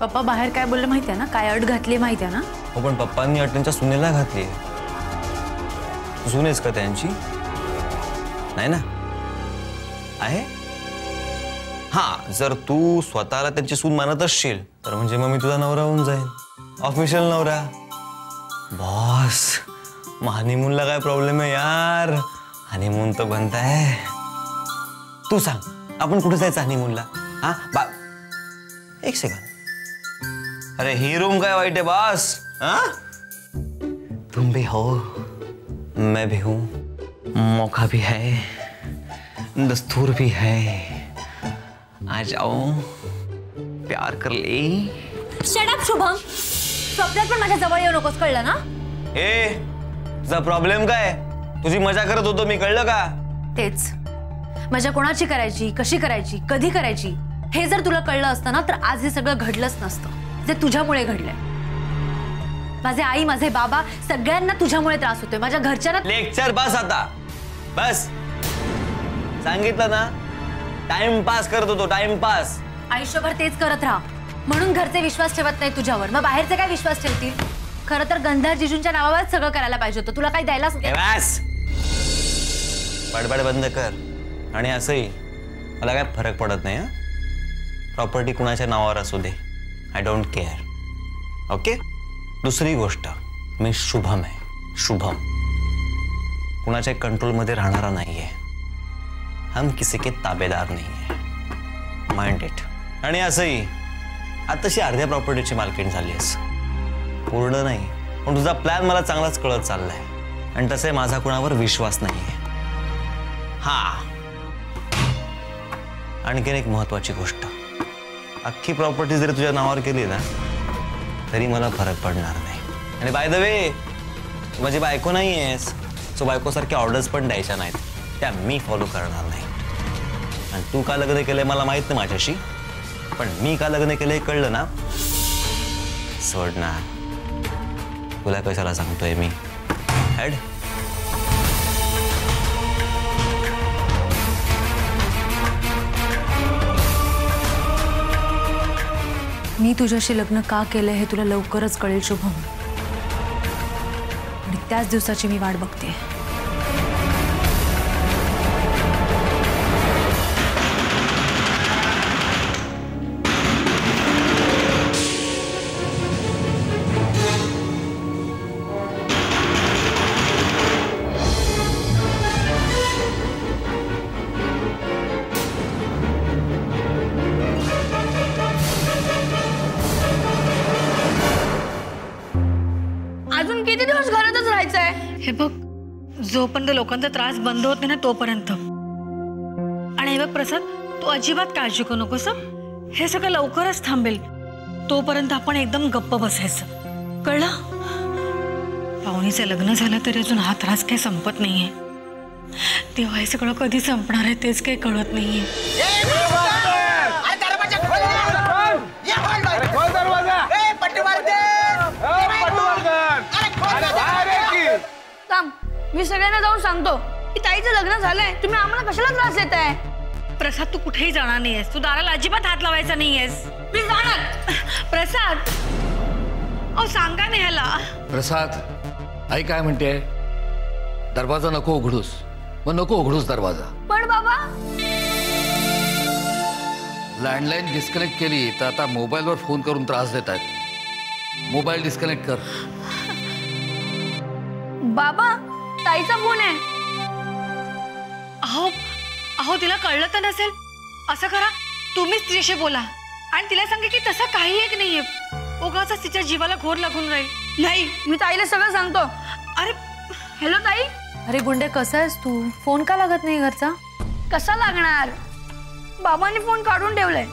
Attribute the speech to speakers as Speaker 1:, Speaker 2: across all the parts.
Speaker 1: पप्पा बाहेर काय बोलले माहिती आहे ना? काय अट घातली माहिती आहे ना?
Speaker 2: हो पण पप्पांनी अट त्यांच्या सुनेला घातली सुनेच का त्यांची? नाही ना? आहे? हा जर तू स्वतःला त्यांची सून मानत असशील तर म्हणजे मग मी तुझा नवरा होऊन जाईल. ऑफिशियल नवरा. बॉस मग हनीमूनला काय प्रॉब्लेम आहे यार? हनीमून तर बनताय तू सांग आपण कुठे जायचं हनीमूनला हा बा एक सेकंड अरे ही रूम काय वाईट आहे बॉस। हा? तुम भी हो। मैं भी हूँ। मौका भी है। दस्तूर भी है। आ जाओ। प्यार कर ले।
Speaker 1: Shut up Shubham. स्वप्नात पण माझ्या जवळ येऊ नकोस कळलं ना?
Speaker 2: ए तुझा प्रॉब्लेम काय तुझी मज़ा करत होतो मी कळलं का?
Speaker 1: तेच. मज़ा कोणाची करायची कशी करायची कधी करायची हे जर तुला कळलं असतं ना तर आज हे सगळं घडलंच नसतं. जे तुझ्यामुळे घडलंय. माझे आई माझे बाबा सगळ्यांना तुझ्यामुळे त्रास होतोय. माझ्या घरच्यांना
Speaker 2: लेक्चर बस आता. बस. सांगितलं ना? टाइमपास करत होतो टाइमपास
Speaker 1: आयुष्यभर तेच करत राहा. म्हणून घरचे विश्वास ठेवत नाही तुझ्यावर. मग बाहेरचे काय विश्वास ठेवतील? खरं तर गंधार जिजूंच्या नावावर सगळं करायला पाहिजे होतं. तुला काही द्यायलाच
Speaker 2: बडबड बंद कर. आणि असंही मला काय फरक पडत नाही प्रॉपर्टी कुणाच्या नावावर असू दे. आय डोंट केअर ओके दुसरी गोष्ट. मी शुभम आहे. शुभम. कुणाच्या कंट्रोलमध्ये राहणारा नाही आहे हम किसी के ताबेदार नाही आहे माइंड इट आणि असंही आताशी अर्ध्या प्रॉपर्टीची मालकीण झाली आहेस. पूर्ण नाही पण तुझा प्लॅन मला चांगलाच कळत चाललाय. आणि तसे माझा कुणावर विश्वास नाहीये. हा. आणखीन एक महत्वाची गोष्ट. अख्खी प्रॉपर्टी जरी तुझ्या नावावर केली ना तरी मला फरक पडणार नाही. आणि बाय द वे माझी बायको नाही आहेस सो बायकोसारख्या ऑर्डर्स पण द्यायच्या नाहीत. त्या मी फॉलो करणार नाही. आणि तू का लग्न केलंय मला माहीत नाही माझ्याशी पण मी का लग्न केलंय कळलं ना सोडणार. तुला कशाला सांगतोय मी? हॅड
Speaker 1: मी तुझ्याशी लग्न का केलंय हे तुला लवकरच कळेल, शुभम. आणि त्याच दिवसाची मी वाट बघते.
Speaker 3: हे बघ, जोपर्यंत लोकांचा त्रास बंद होत नाही ना, तोपर्यंत. आणि हे बघ प्रसाद, तू अजिबात काळजी करू नकोस, हे. सगळं लवकरच थांबेल. तोपर्यंत आपण एकदम गप्प बसायचं. कळलं? पाहुणीचं लग्न झालं तरी अजून हा त्रास काही संपत नाहीये. तेव्हा हे सगळं कधी संपणार आहे तेच काही कळत नाहीये.
Speaker 4: मी सगळ्यांना जाऊन सांगतो. की ताईचं लग्न झालंय. तुम्ही आम्हाला कशाला त्रास देताय?
Speaker 3: प्रसाद तू कुठेही जाणार नाहीयेस. तू दाराला अजिबात हात लावायचा नाहीयेस.
Speaker 4: मी जाणार.
Speaker 3: प्रसाद. अहो सांगा ना ह्याला.
Speaker 5: प्रसाद आई काय म्हणते? दरवाज़ा नको उघडूस. मग नको उघडूस दरवाज़ा.
Speaker 4: पण बाबा.
Speaker 5: लँडलाईन डिस्कनेक्ट केली तर आता मोबाईलवर फ़ोन करून त्रास देत आहेत मोबाईल डिस्कनेक्ट कर.
Speaker 4: बाबा फ़ोन आहे
Speaker 3: अहो अहो तिला कळलं तर नसेल. असं करा तुम्हीच तिच्याशी बोला. आणि तिला सांगा की तसं काही एक नाहीये. उगाच तिच्या जीवाला घोर लागून राहील.
Speaker 4: नाही मी ताईला सगळं सांगतो.
Speaker 3: अरे
Speaker 4: हॅलो ताई.
Speaker 1: अरे गुंडे कसं आहेस तू? फ़ोन का लागत नाही घरचा?
Speaker 4: कसा लागणार? बाबांनी फ़ोन काढून ठेवलाय.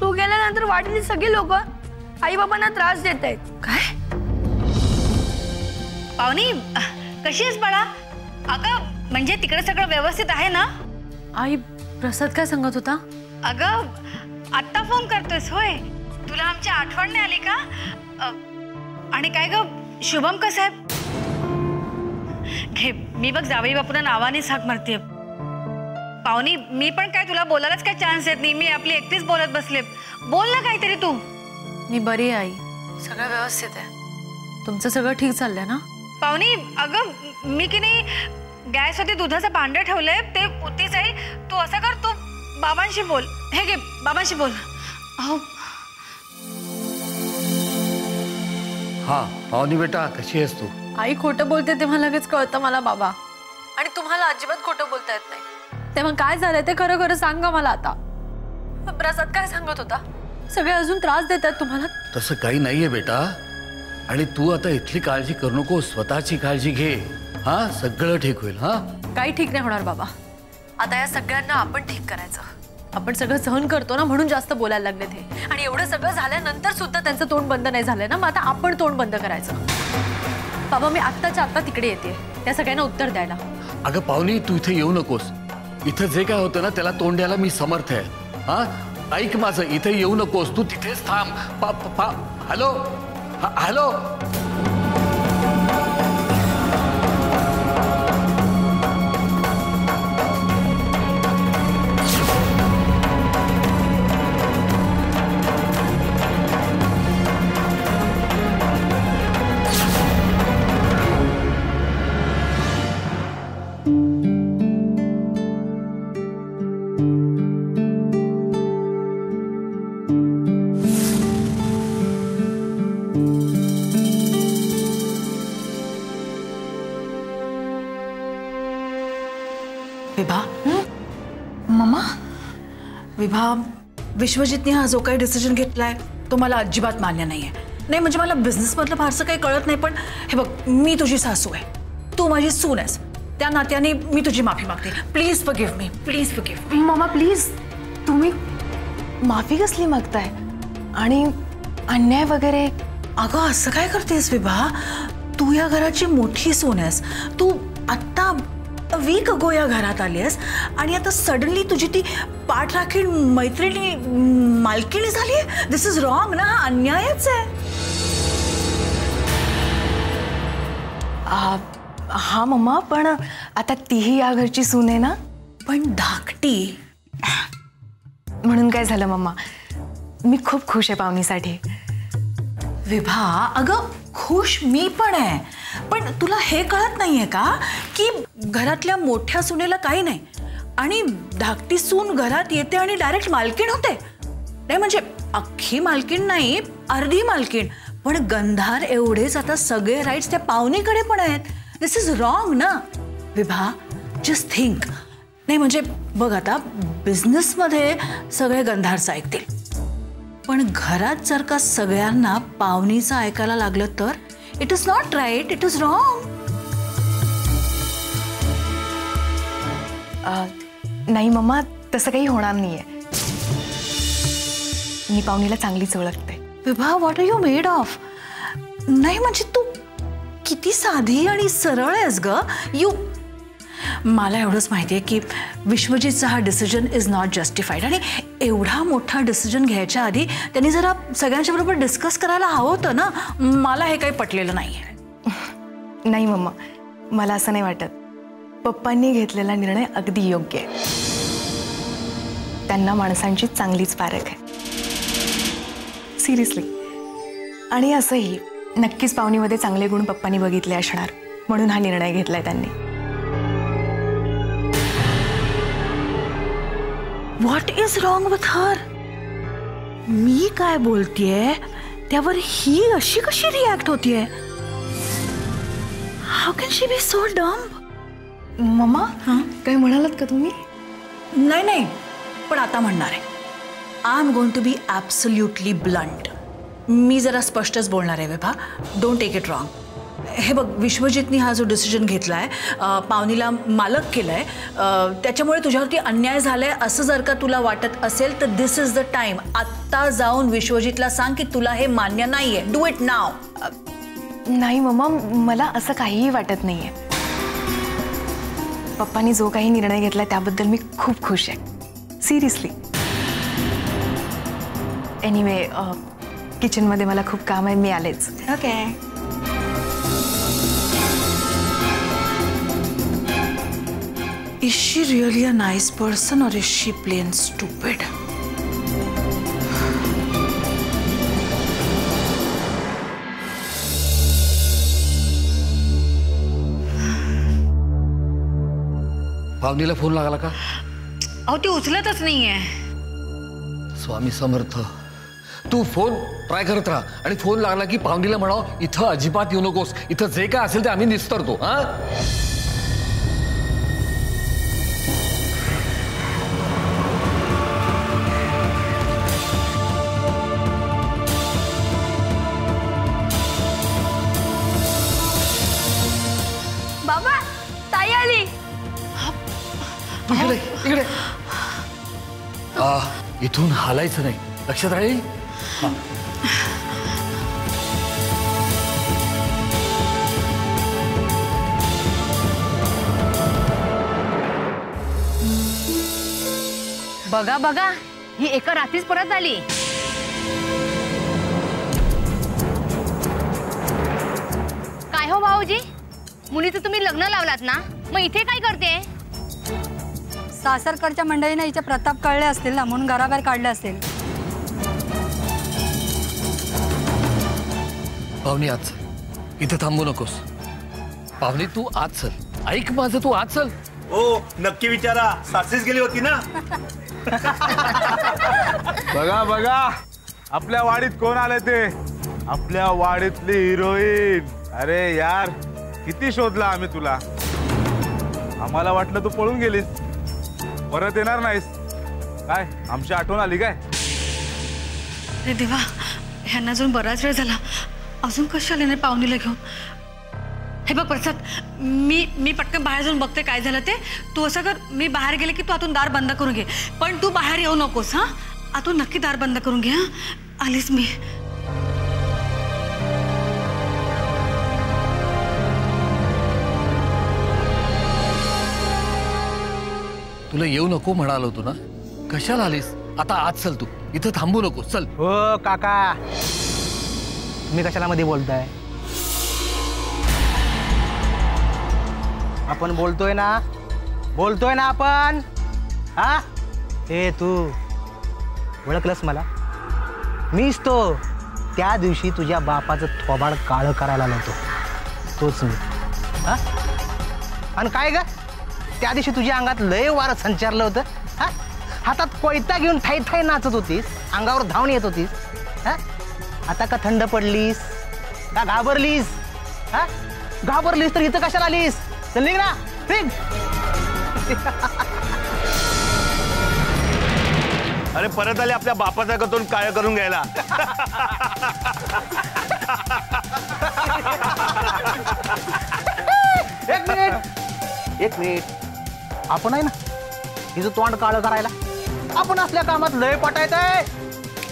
Speaker 4: तू गेल्यानंतर वाटेली सगळी लोक आई बाबांना त्रास देत आहेत
Speaker 1: काय?
Speaker 3: पाहुणी कशी आहेस बाळा? अगं म्हणजे तिकडे सगळं व्यवस्थित आहे ना?
Speaker 1: आई प्रसाद काय सांगत होता?
Speaker 3: अगं आत्ता फ़ोन करतोयस होय. तुला आमची आठवण नाही आली का? अ, आणि काय ग शुभम कसं आहे? घे मी बघ जावई बापूला नावानेच हाक मारते पाहुणी मी पण काय तुला बोलायलाच काय चान्स येत नाही? मी आपली एकटीच बोलत बसले. बोल ना काहीतरी तू.
Speaker 1: मी बरी आहे आई. सगळं व्यवस्थित आहे. तुमचं सगळं ठीक चाललंय ना?
Speaker 3: पाहुणी अगं मी की नाही गॅसवरती दुधाचं भांडं ठेवलंय ते उतीच आहे. तू असं कर तू बाबांशी बोल. हे घे बाबांशी बोल. अहो.
Speaker 5: हा पाहुणी बेटा कशी आहेस तू?
Speaker 1: आई खोटं बोलते तेव्हा लगेच कळतं मला बाबा. आणि तुम्हाला अजिबात खोटं बोलता येत नाही. तेव्हा काय झालंय ते खरं खरं सांगा मला आता. प्रसाद काय सांगत होता? सगळे अजून त्रास देतात तुम्हाला?
Speaker 5: तसं काही नाहीये बेटा. आणि तू आता इथली काळजी करू नको स्वतःची काळजी घे. हा सगळं ठीक होईल हा?
Speaker 1: काही ठीक नाही होणार बाबा. आता या सगळ्यांना आपण ठीक करायचं. आपण सगळं सहन करतो ना म्हणून जास्त बोलायला लागले ते आणि एवढं सगळं झाल्यानंतर सुद्धा त्यांचं तोंड बंद नाही झालंय ना मग आता आपण तोंड बंद करायचं. बाबा मी आत्ताच्या आत्ता तिकडे येते. त्या सगळ्यांना उत्तर द्यायला.
Speaker 5: अगं पाहुणी तू इथे येऊ नकोस. इथं जे काय होतं ना त्याला तोंड द्यायला मी समर्थ आहे. हा? ऐक माझं इथे येऊ नकोस. तू तिथेच थांब. पा पा- हॅलो हा- हॅलो
Speaker 6: विभा विश्वजितने हा जो काही डिसिजन घेतलाय तो मला अजिबात मान्य नाही, म्हणजे मला बिझनेसमधलं फारसं काही कळत नाही, पण हे मी तुझी सासू आहे. तू माझी सून आहेस. त्या नात्याने मी तुझी माफ़ी मागते. Please forgive me please forgive me
Speaker 7: mama please तुम्ही माफ़ी कसली मागताय? आणि अन्याय वगैरे?
Speaker 6: अगं, असं करतेस विभा? तू या घराची मोठी सून आहेस. तू आत्ता वीक अगो या घरात आली आहेस आणि आता सडनली तुझी ती पाठ राखीण मैत्रिणी मालकीणी झाली दिस इज रॉंग ना? हा अन्यायच आहे.
Speaker 7: हा मम्मा पण आता तीही या घरची सून आहे ना?
Speaker 6: पण धाकटी.
Speaker 7: म्हणून काय झालं मम्मा? मी खूप खुश आहे पाहुणीसाठी.
Speaker 6: विभा अगं खुश मी पण आहे. पण तुला हे कळत नाहीये का की घरातल्या मोठ्या सुनेला काही नाही? आणि धाकटी सून घरात येते आणि डायरेक्ट मालकीण होते? नाही म्हणजे अख्खी मालकीण नाही अर्धी मालकीण. पण गंधार एवढेच आता सगळे राईट्स त्या पाहुणीकडे पण आहेत. दिस इज रॉंग ना? विभा जस्ट थिंक नाही म्हणजे बघ आता बिझनेसमध्ये सगळे गंधारचं ऐकतील. पण घरात जर का सगळ्यांना पाहुणीचं ऐकायला लागलं तर? It is not right it is wrong
Speaker 7: आ, नाही मम्मा तसं काही होणार नाहीये. मी पाहुणीला चांगलीच ओळखते.
Speaker 6: Vibha what are you made of नाही म्हणजे तू किती साधी आणि सरळ आहेस ग. यू मला एवढंच माहिती आहे की विश्वजितचा हा डिसिजन इज़ नॉट जस्टिफाईड आणि एवढा मोठा डिसिजन घ्यायच्या आधी त्यांनी जरा सगळ्यांच्या बरोबर डिस्कस करायला हवं होतं ना? मला हे काही पटलेलं नाही आहे
Speaker 7: नाही मम्मा, मला असं नाही वाटत. पप्पांनी घेतलेला निर्णय अगदी योग्य आहे. त्यांना माणसांची चांगलीच पारख आहे. सिरियसली आणि असंही नक्कीच पाहुणीमध्ये चांगले गुण पप्पांनी बघितले असणार, म्हणून हा निर्णय घेतलाय त्यांनी.
Speaker 6: What is wrong with her मी काय बोलतेय? त्यावर ही अशी कशी रिॲक्ट होतीये? How can she be so dumb
Speaker 7: मम्मा काय म्हणालात का तुम्ही?
Speaker 6: नाही नाही. पण आता म्हणणार आहे. I am going to be absolutely blunt मी जरा स्पष्टच बोलणार आहे Vibha. Don't take it wrong हे बघ विश्वजितनी हा जो डिसिजन घेतला आहे पावनीला मालक केलं आहे त्याच्यामुळे तुझ्यावरती अन्याय झालाय असं जर का तुला वाटत असेल तर दिस इज़ द टाइम आत्ता जाऊन विश्वजितला सांग की तुला हे मान्य नाही आहे डू इट नाव
Speaker 7: नाही मम्मा मला असं काहीही वाटत नाहीये. पप्पांनी जो काही निर्णय घेतला त्याबद्दल मी खूप खुश आहे. सिरियसली एनिवे किचनमध्ये मला खूप काम आहे मी आलेच.
Speaker 6: Okay Is she really a nice person or is she plain stupid?
Speaker 5: पावनीला फोन लागला का?
Speaker 3: अहो ती उचलतच नाहीये.
Speaker 5: स्वामी समर्थ तू फोन ट्राय करत राहा आणि फोन लागला की पाहुणीला म्हणाव इथं अजिबात येऊ नकोस इथं जे काय असेल ते आम्ही निस्तरतो हा? इथून हालायचं नाही. लक्षात राहील?
Speaker 1: बघा बघा. ही एका रात्रीच परत आली काय हो भाऊजी? मुलीचं तुम्ही लग्न लावलात ना? मग इथे काय करते?
Speaker 8: सासरकडच्या मंडळीने हिचे प्रताप कळले असतील ना म्हणून घराबाहेर काढले असेल
Speaker 5: पाहुणी आज. चल इथं थांबू नकोस. पाहुणी तू आज चल. ऐक माझं तू आज चल.
Speaker 9: हो नक्की विचारा. सासेच गेली होती ना?
Speaker 10: बघा बघा. आपल्या वाडीत कोण आले ते? आपल्या वाडीतली हिरोईन. अरे यार किती शोधला आम्ही तुला? आम्हाला वाटलं तू पळून गेलीस. परत येणार नाहीस. काय, आमची आठवण आली काय?
Speaker 3: अरे देवा, ह्यांना अजून बराच वेळ झाला. अजून कशी आले नाही पाहुणीला घेऊन? हे बघ प्रसाद, मी मी पटकन बाहेर जाऊन बघते काय झालं ते. तू असं कर, मी बाहेर गेले की तू आतून दार बंद करून घे. पण तू बाहेर येऊ नकोस, हाँ? आतून नक्की दार बंद करून घे, हाँ? आलीस मी.
Speaker 5: तुला नको म्हणालो तू ना. कशाला आलीस? आता आज चल तू. इथं थांबू नकोस चल.
Speaker 11: हो, काका. तुम्ही कशाला मध्ये बोलताय? आपण बोलतोय ना? बोलतोय ना आपण? हा? ए, तू. ओळखलंस मला? मीच तो. त्या दिवशी तुझ्या बापाचं थोबाड काळं करायला लावतो तोच मी. हा? आणि काय त्या दिवशी तुझ्या अंगात लय वारं संचारलं होतं हा? हातात कोयता घेऊन ठाई ठाई नाचत होतीस अंगावर धावून येत होतीस हा? आता का थंड पडलीस का घाबरलीस हा? घाबरलीस तर इथं कशाला आलीस? चल निघ ना
Speaker 9: अरे परत आले आपल्या बापाचा कतून काळ करून घ्यायला.
Speaker 11: एक मिनिट. एक मिनिट. आपण आहे ना? हिचं तोंड काळं करायला. आपण असल्या कामात लय पटायत आहे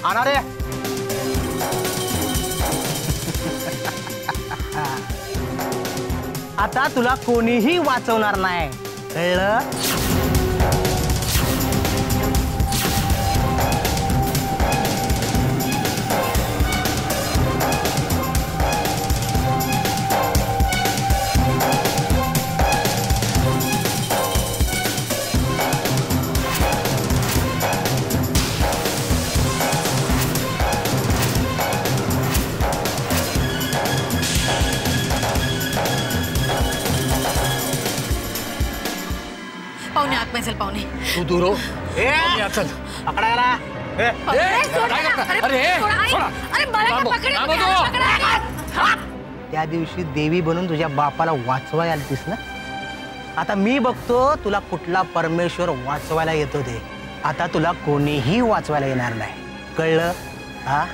Speaker 11: आणा रे. आता तुला कोणीही वाचवणार नाही. कळलं?
Speaker 3: चल पाहुणे
Speaker 5: तू दूर हो।
Speaker 11: ए,
Speaker 5: चल।
Speaker 11: पकडायला ए,
Speaker 5: ए? अरे सोडा. थांबव, थांबव
Speaker 11: त्या दिवशी देवी बनून तुझ्या बापाला वाचवायला आलतीस ना? आता मी बघतो तुला कुठला परमेश्वर वाचवायला येतो ते. आता तुला कोणीही वाचवायला येणार नाही. कळलं? हा?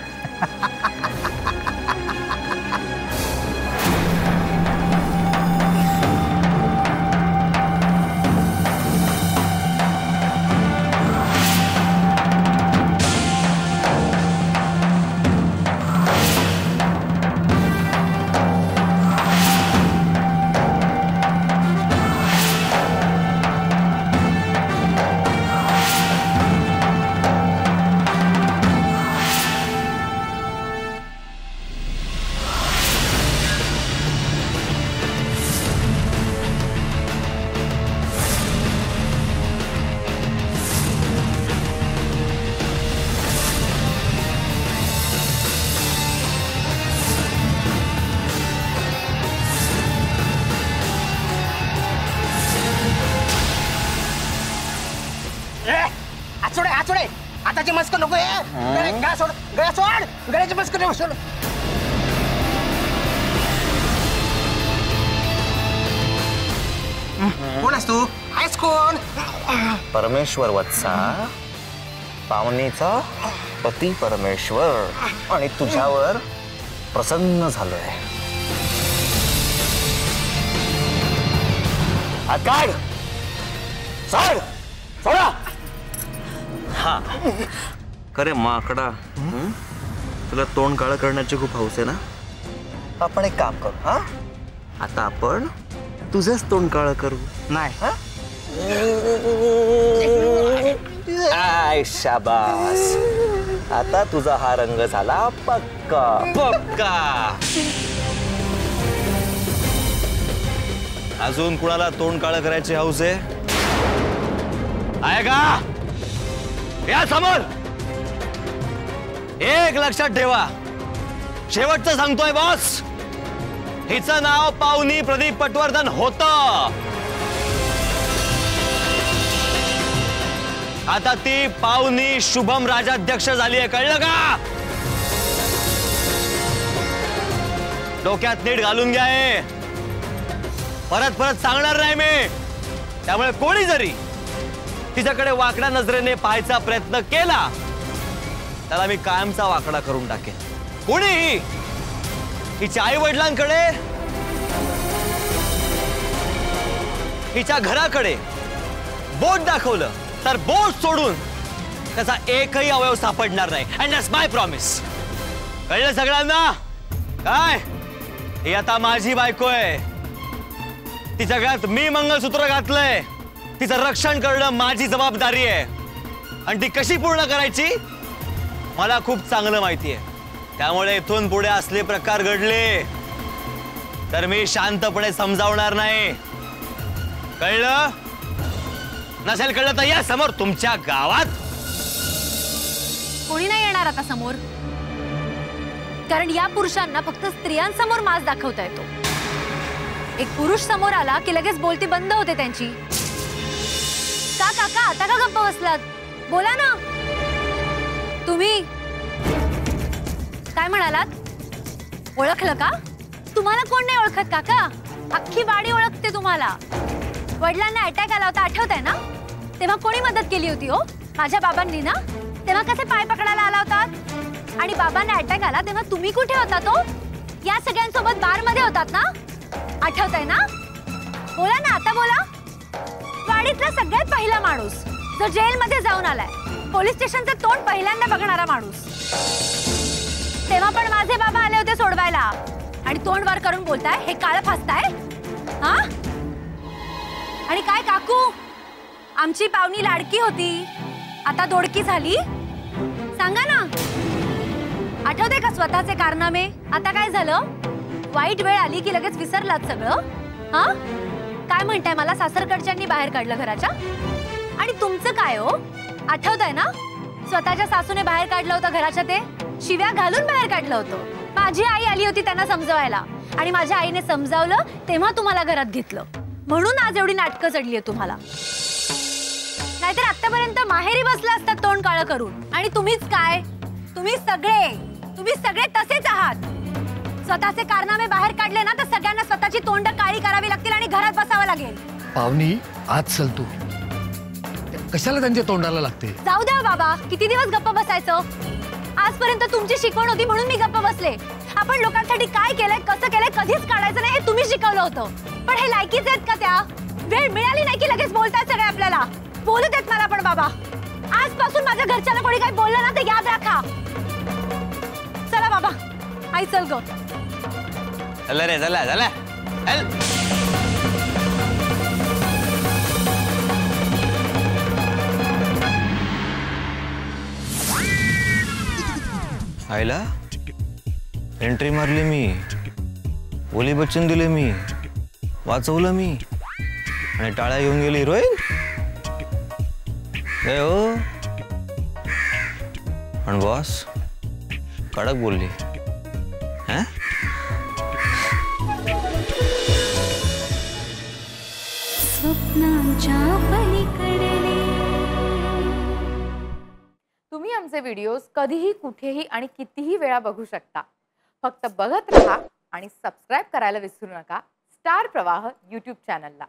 Speaker 11: नको सोड तू? आहेस कोण
Speaker 2: परमेश्वर वत्सा पावनीचा पती परमेश्वर आणि तुझ्यावर प्रसन्न झालोय. काढ. सोड. सोडा. हा. खरे माकडा. हं? तुला तोंड काळं करण्याची खूप हौस आहे ना? आपण एक काम करू हा? आता आपण तुझंच तोंड काळं करू.
Speaker 11: नाही.
Speaker 2: आय शाबास. आता तुझा हा रंग झाला पक्का. पक्का. अजून कुणाला तोंड काळं करायची हौस आहे? आहे का? या समोर! एक लक्षात ठेवा. शेवटचं सांगतोय बॉस हिचं नाव पावनी प्रदीप पटवर्धन होत. आता ती पावनी शुभम राजाध्यक्ष झाली का? डोक्यात नीट घालून घ्या परत परत सांगणार नाही मी. त्यामुळे कोणी जरी तिच्याकडे वाकड्या नजरेने पाहायचा प्रयत्न केला त्याला मी कायमचा वाकडा करून टाकेन. कोणीही हिच्या आई वडिलांकडे हिच्या घराकडे? बोट दाखवलं, तर बोट सोडून त्याचा एकही अवयव सापडणार नाही. अँड दॅट्स माय प्रॉमिस कळलं सगळ्यांना? काय? ही आता माझी बायको आहे. तिच्या गळ्यात मी मंगळसूत्र घातलंय. तिचं रक्षण करणं माझी जबाबदारी आहे. आणि ती कशी पूर्ण करायची? मला खूप चांगलं माहिती आहे त्यामुळे पुढे असले प्रकार घडले, तर मी शांतपणे समजावणार नाही. कळलं? नसेल कळलं तर या समोर तुमच्या गावात?
Speaker 1: कोणी आता समोर. कारण या पुरुषांना फक्त स्त्रियांसमोर मास दाखवता येतो. एक पुरुष समोर आला की लगेच बोलती बंद होते त्यांची. का काका, आता का गप्प बसलात? बोला ना. तुम्ही? काय म्हणालात? ओळखलं का? तुम्हाला कोण नाही ओळखत, काका? अख्खी वाडी ओळखते तुम्हाला. वडिलांना अटॅक आला होता आठवत आहे ना? तेव्हा कोणी मदत केली होती हो? माझ्या बाबांनी ना? तेव्हा कसे पाय पकडायला आला होतात आणि बाबांना अटॅक आला, तेव्हा तुम्ही कुठे होता तो? या सगळ्यांसोबत बार मध्ये होतात ना? आठवत आहे ना? बोला ना, आता बोला. वाडीतला सगळ्यात पहिला माणूस जो जेलमध्ये जाऊन आलाय. पोलीस स्टेशनचं तोंड पहिल्यांदा बघणारा माणूस. तेव्हा पण माझे बाबा आले होते सोडवायला. आणि तोंड वर करून बोलताय, हे काळ फासताय? हा? आणि काय काकू? आमची पाहुणी लाडकी होती. आता दोडकी झाली. सांगा ना. आठवते का स्वतःचे कारनामे? आता काय झालं? वाईट वेळ आली की लगेच विसरलात सगळं? हा? काय म्हणताय मला सासरकडच्यांनी बाहेर काढलं घराच्या? आणि तुमचं काय हो? आठवत आहे ना? स्वतःच्या सासूने बाहेर काढलं होतं घराच्या ते. शिव्या घालून बाहेर काढलं आई आली होती त्यांना समजवायला. आणि माझ्या आईने समजावलं आज एवढी नाटकं चढली आहे तुम्हाला. नाहीतर आतापर्यंत बसला असतात तोंड काळं करून. आणि तुम्हीच काय? तसेच आहात. स्वतःचे कारनामे बाहेर काढले ना, तर तोंड काळी करावी लागतील आणि घरात बसावं
Speaker 5: पाहुणी आज चल तू. कशाला त्यांच्या तोंडाला लागते?
Speaker 1: जाऊ द्या बाबा किती दिवस गप्प बसायचं? आजपर्यंत तुमची शिकवण होती म्हणून मी गप्प बसले. आपण लोकांसाठी काय केलंय कसं केलंय कधीच काढायचं नाही हे तुम्ही शिकवलं होतं. पण हे लायकीच आहेत का त्या? वेळ मिळाली नाही की लगेच बोलतात सगळे आपल्याला. बोलू देत मला पण बाबा. आजपासून माझ्या घरच्याला कोणी काही बोललं ना तर याद राखा. चला बाबा. आई चल ग.
Speaker 2: चला रे चला. चला. आईला एंट्री मारली मी. बोली बच्चन दिले मी. वाचवलं मी. आणि टाळ्या घेऊन गेली हिरोईन? हो. पण बॉस कडक बोलली. हा?
Speaker 1: स्वप्नांच्या पलीकडे
Speaker 12: तुम्ही आमचे व्हिडिओज कधीही कुठेही आणि कितीही वेळा बघू शकता. फक्त बघत राहा आणि सबस्क्राईब करायला विसरू नका. स्टार प्रवाह यूट्यूब चॅनलला